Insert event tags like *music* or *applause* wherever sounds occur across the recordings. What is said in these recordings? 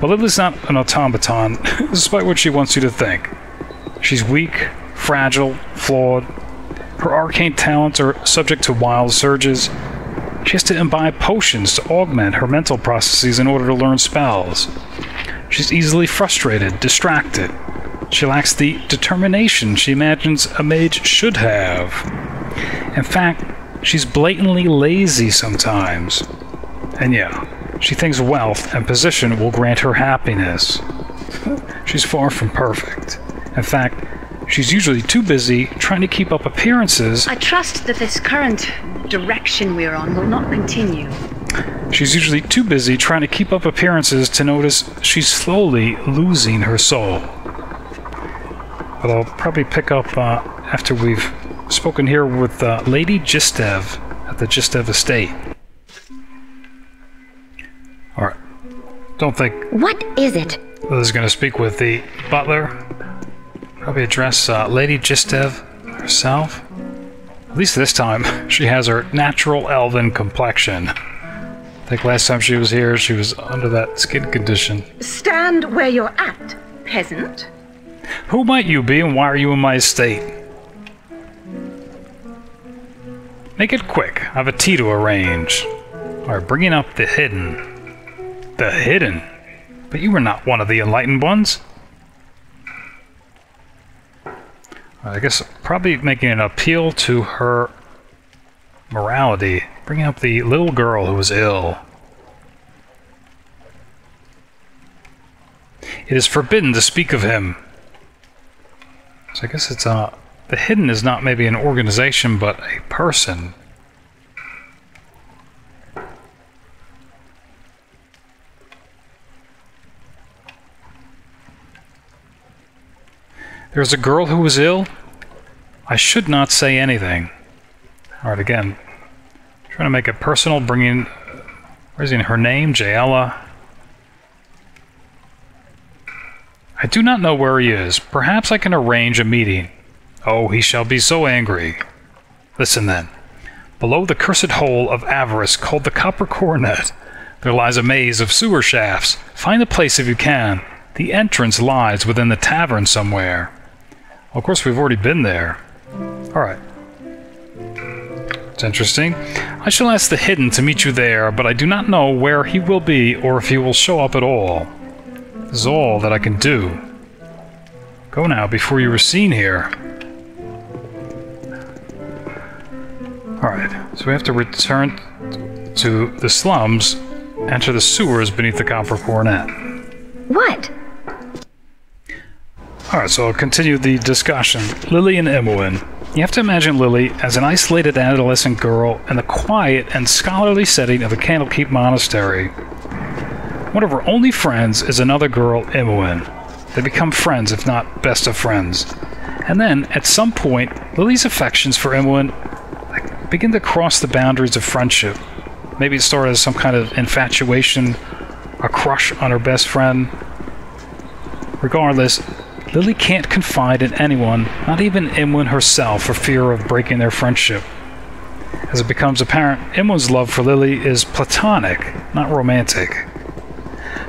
But Lilly's not an automaton, *laughs* despite what she wants you to think. She's weak, fragile, flawed. Her arcane talents are subject to wild surges. She has to imbibe potions to augment her mental processes in order to learn spells. She's easily frustrated, distracted. She lacks the determination she imagines a mage should have. In fact, she's blatantly lazy sometimes. And yeah, she thinks wealth and position will grant her happiness. she's far from perfect. In fact, she's usually too busy trying to keep up appearances. I trust that this current direction we're on will not continue. She's usually too busy trying to keep up appearances to notice she's slowly losing her soul. But I'll probably pick up uh, after we've spoken here with uh, Lady Jysstev at the Jysstev estate. Don't think What is it? Lilly's going to speak with the butler. Probably address uh, Lady Jysstev herself. At least this time, *laughs* she has her natural elven complexion. I think last time she was here, she was under that skin condition. Stand where you're at, peasant. Who might you be and why are you in my estate? Make it quick. I have a tea to arrange. Alright, bringing up the hidden. The hidden? But you were not one of the enlightened ones. I guess probably making an appeal to her morality. Bringing up the little girl who was ill. It is forbidden to speak of him. So I guess it's uh the hidden is not maybe an organization but a person. There's a girl who was ill. I should not say anything. Alright, again. Trying to make it personal, bringing. He? Her name? Jaella. I do not know where he is. Perhaps I can arrange a meeting. Oh, he shall be so angry. Listen then. Below the cursed hole of avarice called the Copper Coronet, there lies a maze of sewer shafts. Find the place if you can. The entrance lies within the tavern somewhere. Well, of course, we've already been there. Alright. It's interesting. I shall ask the Hidden to meet you there, but I do not know where he will be or if he will show up at all. This is all that I can do. Go now before you are seen here. Alright, so we have to return to the slums, enter the sewers beneath the Copper Coronet. What? Alright, so I'll continue the discussion. Lilly and Imoen. You have to imagine Lilly as an isolated adolescent girl in the quiet and scholarly setting of the Candlekeep Monastery. One of her only friends is another girl, Imoen. They become friends, if not best of friends. And then, at some point, Lilly's affections for Imoen begin to cross the boundaries of friendship. Maybe it started as some kind of infatuation, a crush on her best friend. Regardless, Lilly can't confide in anyone, not even Imoen herself, for fear of breaking their friendship. As it becomes apparent, Imoen's love for Lilly is platonic, not romantic.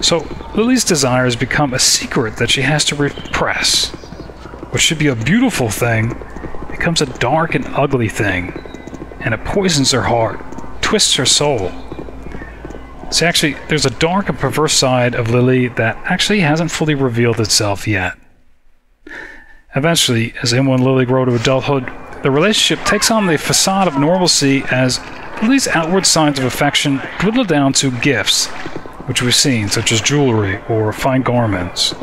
So, Lilly's desires become a secret that she has to repress. What should be a beautiful thing becomes a dark and ugly thing, and it poisons her heart, twists her soul. See, actually, there's a dark and perverse side of Lilly that actually hasn't fully revealed itself yet. Eventually, as Imoen and Lilly grow to adulthood, the relationship takes on the facade of normalcy as Lilly's outward signs of affection dwindle down to gifts, which we've seen, such as jewelry or fine garments.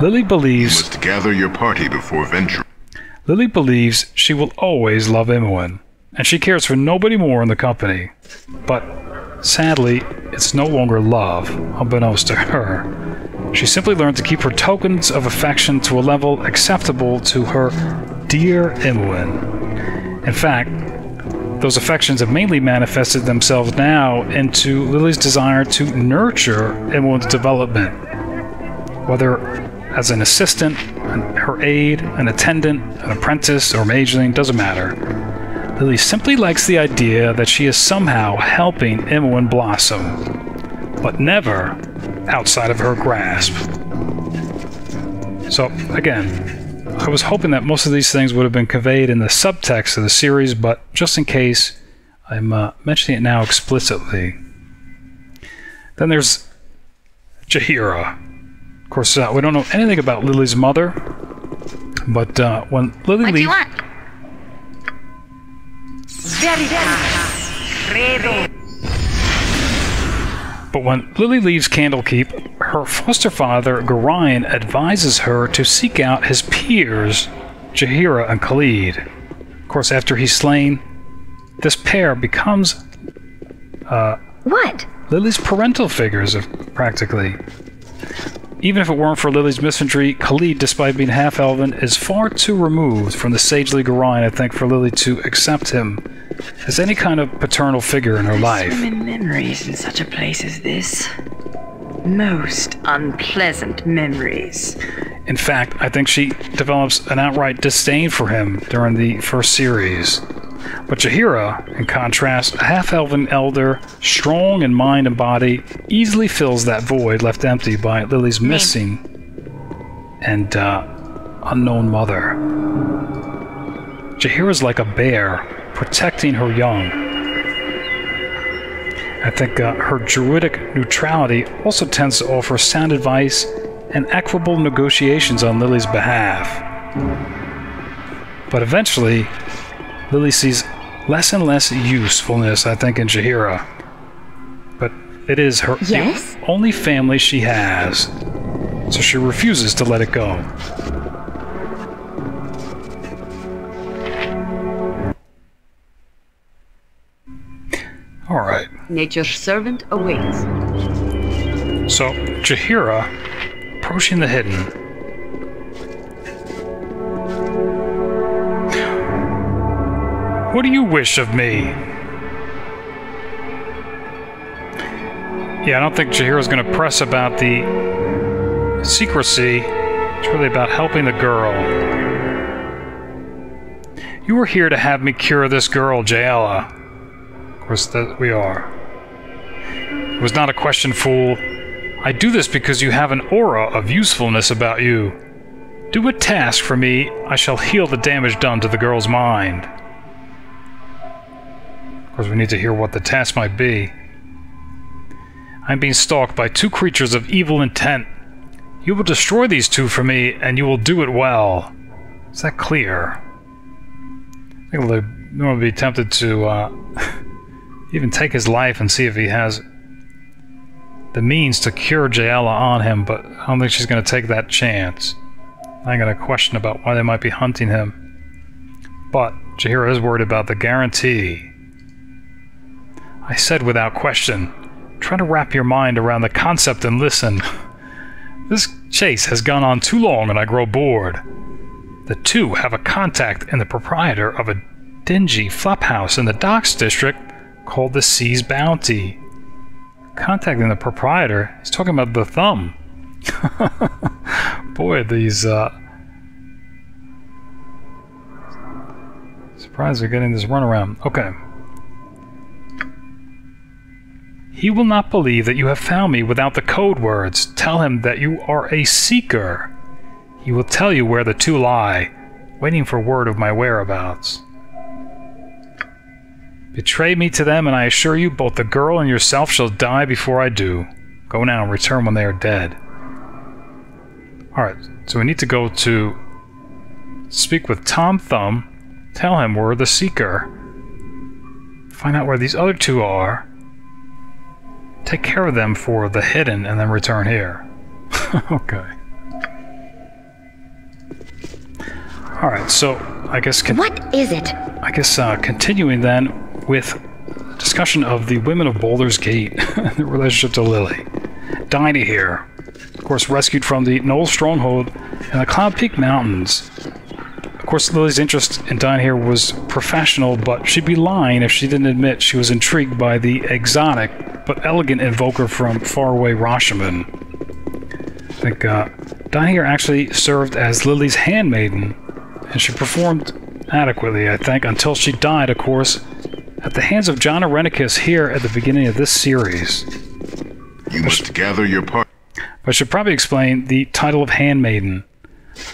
Lilly You believes must gather your party before venturing. Lily believes she will always love Imoen, and she cares for nobody more in the company. But sadly, it's no longer love, unbeknownst to her. She simply learned to keep her tokens of affection to a level acceptable to her dear Imoen. In fact, those affections have mainly manifested themselves now into Lilly's desire to nurture Imoen's development. Whether as an assistant, an, her aide, an attendant, an apprentice, or mageling, doesn't matter. Lilly simply likes the idea that she is somehow helping Imoen blossom, but never outside of her grasp. So, again, I was hoping that most of these things would have been conveyed in the subtext of the series, but just in case, I'm uh, mentioning it now explicitly. Then there's Jaheira. Of course, uh, we don't know anything about Lilly's mother, but uh, when Lilly What do you want? But when Lilly leaves Candlekeep, her foster father Gorion advises her to seek out his peers, Jaheira and Khalid. Of course, after he's slain, this pair becomes Uh, What? Lilly's parental figures, practically. Even if it weren't for Lilly's misandry, Khalid, despite being half elven, is far too removed from the sagely Gorion, I think, for Lilly to accept him as any kind of paternal figure in her life. Swim in memories in such a place as this. Most unpleasant memories. In fact, I think she develops an outright disdain for him during the first series. But Jaheira, in contrast, a half elven elder, strong in mind and body, easily fills that void left empty by Lilly's missing and uh, unknown mother. Jaheira's like a bear, protecting her young. I think uh, her druidic neutrality also tends to offer sound advice and equitable negotiations on Lilly's behalf. But eventually, Lilly sees less and less usefulness, I think, in Jaheira. But it is her Yes? only family she has, so she refuses to let it go. All right. Nature's servant awaits. So, Jaheira, approaching the hidden. What do you wish of me? Yeah, I don't think Jaheira's going to press about the secrecy. It's really about helping the girl. You were here to have me cure this girl, Jaella. Of course, that we are. It was not a question, fool. I do this because you have an aura of usefulness about you. Do a task for me, I shall heal the damage done to the girl's mind. We need to hear what the task might be. I'm being stalked by two creatures of evil intent. You will destroy these two for me, and you will do it well. Is that clear? I think I'll normally be tempted to uh, *laughs* even take his life and see if he has the means to cure Jaella on him, but I don't think she's going to take that chance. I'm going to question about why they might be hunting him. But Jaheira is worried about the guarantee. I said without question, try to wrap your mind around the concept and listen. This chase has gone on too long and I grow bored. The two have a contact in the proprietor of a dingy flophouse in the docks district called the Sea's Bounty contacting the proprietor. He's talking about the thumb. *laughs* Boy, these uh surprised we're getting this runaround. Okay. He will not believe that you have found me without the code words. Tell him that you are a seeker. He will tell you where the two lie, waiting for word of my whereabouts. Betray me to them, and I assure you both the girl and yourself shall die before I do. Go now and return when they are dead. Alright, so we need to go to speak with Tom Thumb, tell him we're the Seeker, find out where these other two are, take care of them for the hidden, and then return here. *laughs* okay. Alright, so I guess con- What is it? I guess uh, continuing then with discussion of the women of Baldur's Gate *laughs* and their relationship to Lilly. Dinah here, of course, rescued from the Gnoll Stronghold in the Cloud Peak Mountains. Of course, Lilly's interest in Dynaheir was professional, but she'd be lying if she didn't admit she was intrigued by the exotic but elegant invoker from faraway Rashemen. I think uh, actually served as Lilly's handmaiden, and she performed adequately, I think, until she died, of course, at the hands of Jon Irenicus here at the beginning of this series. You must gather your party. I should probably explain the title of Handmaiden.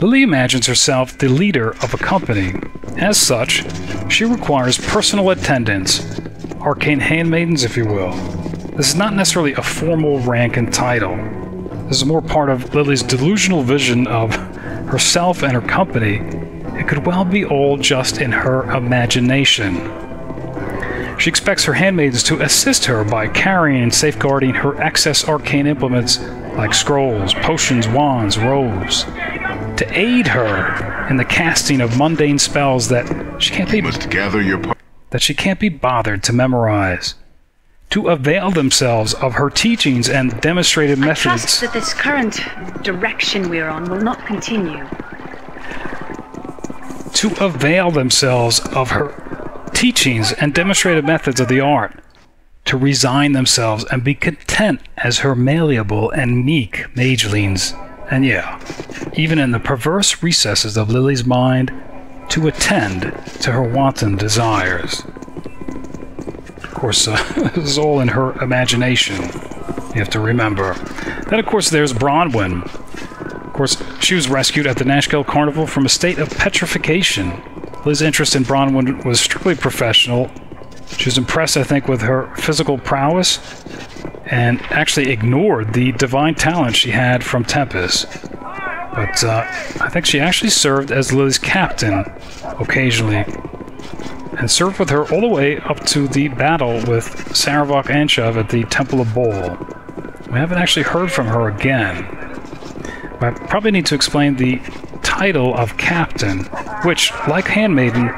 Lilly imagines herself the leader of a company. As such, she requires personal attendance, arcane handmaidens, if you will. This is not necessarily a formal rank and title. This is more part of Lilly's delusional vision of herself and her company. It could well be all just in her imagination. She expects her handmaidens to assist her by carrying and safeguarding her excess arcane implements like scrolls, potions, wands, robes, to aid her in the casting of mundane spells that she can't be must gather your that she can't be bothered to memorize, to avail themselves of her teachings and demonstrated I trust methods. that this current direction we're on will not continue. to avail themselves of her teachings and demonstrated methods of the art, to resign themselves and be content as her malleable and meek magelings, and yeah, even in the perverse recesses of Lilly's mind, to attend to her wanton desires. Of course, uh, *laughs* this is all in her imagination, you have to remember. Then, of course, there's Branwen, of course, she was rescued at the Nashkel Carnival from a state of petrification. Liz's interest in Branwen was strictly professional. She was impressed, I think, with her physical prowess and actually ignored the divine talent she had from Tempus. But uh, I think she actually served as Lilly's captain occasionally and served with her all the way up to the battle with Sarevok Anchev at the Temple of Bhaal. We haven't actually heard from her again. I probably need to explain the title of captain, which, like Handmaiden,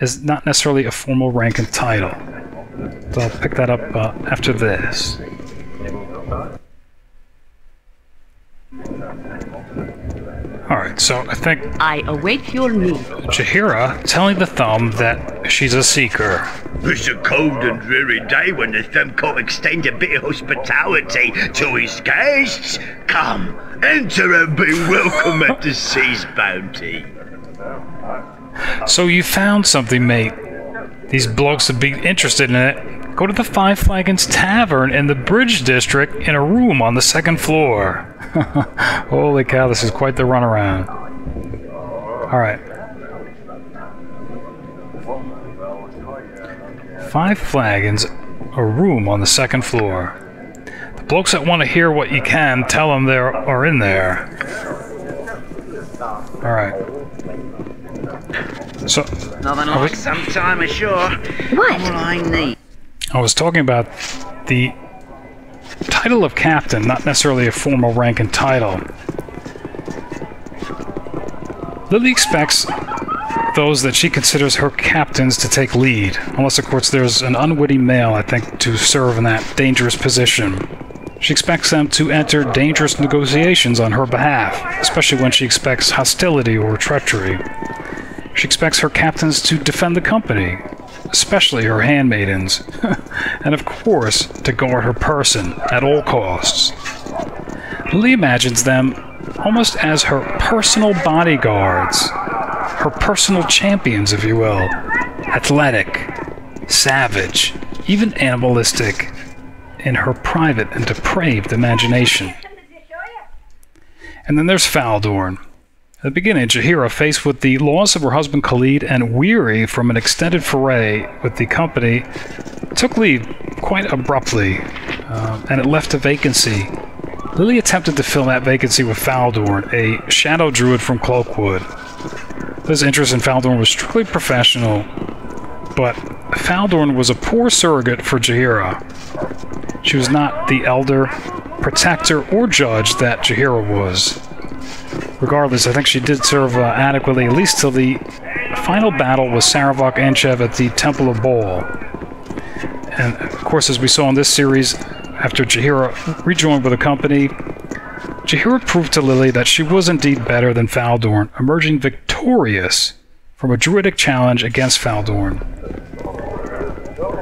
is not necessarily a formal rank and title. So I'll pick that up uh, after this. Alright, so I think I await your need. Jaheira telling the thumb that she's a seeker. It's a cold and dreary day when the thumb can't extend a bit of hospitality to his guests. Come, enter and be welcome at the sea's bounty. So you found something, mate. These blokes would be interested in it. Go to the Five Flagons Tavern in the Bridge District in a room on the second floor. *laughs* Holy cow, this is quite the runaround. Alright. Five Flagons, a room on the second floor. The blokes that want to hear what you can, tell them they are in there. Alright. So, Nothing Are we- some time ashore. What? All I need. I was talking about the title of captain, not necessarily a formal rank and title. Lilly expects those that she considers her captains to take lead, unless, of course, there's an unwitting male, I think, to serve in that dangerous position. She expects them to enter dangerous negotiations on her behalf, especially when she expects hostility or treachery. She expects her captains to defend the company, especially her handmaidens, *laughs* and of course, to guard her person at all costs. Lilly imagines them almost as her personal bodyguards, her personal champions, if you will. Athletic, savage, even animalistic, in her private and depraved imagination. And then there's Faldorn. At the beginning, Jaheira, faced with the loss of her husband Khalid and weary from an extended foray with the company, took leave quite abruptly, uh, and it left a vacancy. Lilly attempted to fill that vacancy with Faldorn, a shadow druid from Cloakwood. His interest in Faldorn was strictly professional, but Faldorn was a poor surrogate for Jaheira. She was not the elder, protector, or judge that Jaheira was regardless, I think she did serve uh, adequately, at least till the final battle with Sarevok Anchev at the Temple of Bhaal. And of course, as we saw in this series, after Jaheira rejoined with the company, Jaheira proved to Lilly that she was indeed better than Faldorn, emerging victorious from a druidic challenge against Faldorn.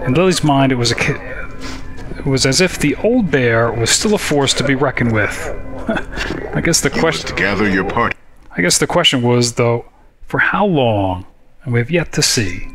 In Lilly's mind, it was a it was as if the old bear was still a force to be reckoned with. I guess the question gather your party. I guess the question was, though, for how long? And we have yet to see.